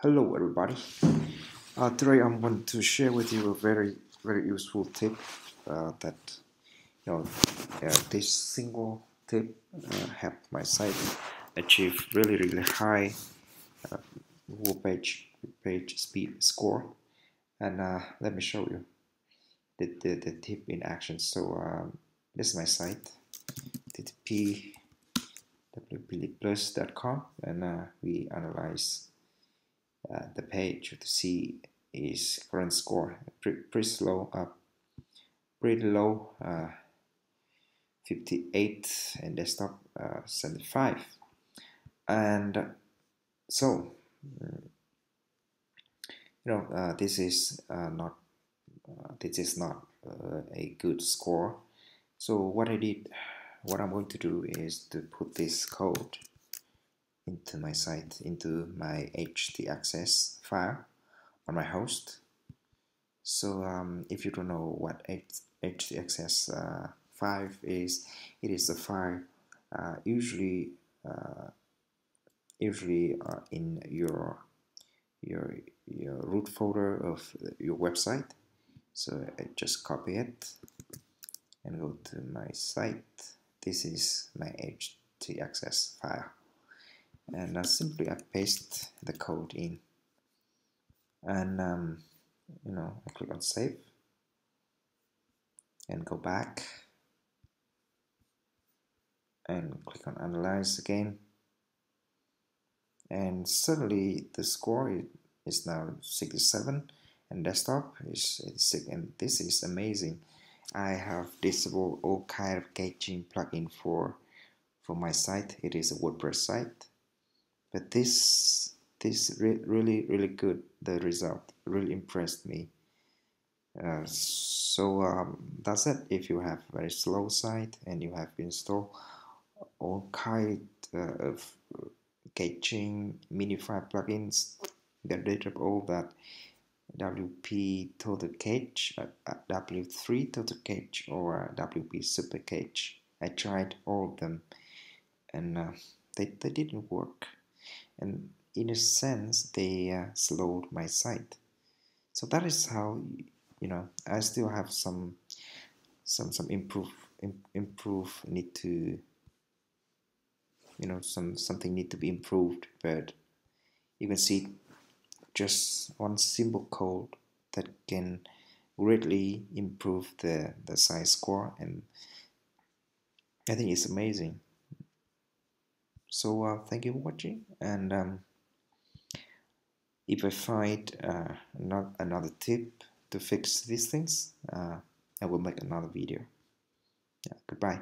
Hello everybody. Uh, today I'm going to share with you a very very useful tip uh, that you know uh, this single tip uh, helped my site achieve really really high uh, page page speed score and uh, let me show you the, the, the tip in action so um, this is my site ttp wpleadplus.com and we analyze uh, the page to see is current score pretty, pretty slow up pretty low uh, 58 and desktop uh, 75 and so mm, you know uh, this is uh, not this is not a good score. So what I did what I'm going to do is to put this code into my site, into my htaccess file on my host. So um, if you don't know what htaccess uh, 5 is, it is a file uh, usually uh, usually uh, in your your your root folder of your website. So I just copy it and go to my site. This is my htaccess file and I simply I paste the code in. And um, you know I click on save and go back and click on analyze again. And suddenly the score is now 67 and desktop is 86 and this is amazing. I have disabled all kind of caching plugin for for my site. It is a WordPress site but this this re really really good the result. Really impressed me. Uh, so um, that's it. If you have very slow site and you have installed all kind uh, of caching minify plugins get rid of all that WP total cache, uh, uh W3 total cache, or WP super cache. I tried all of them and uh, they, they didn't work and in a sense they uh, slowed my site. So that is how you know I still have some some some improve improve need to you know some something need to be improved. But you can see just one simple code that can greatly improve the the size score and I think it's amazing so uh, thank you for watching and um, if I find uh, not another tip to fix these things uh, I will make another video. Yeah, goodbye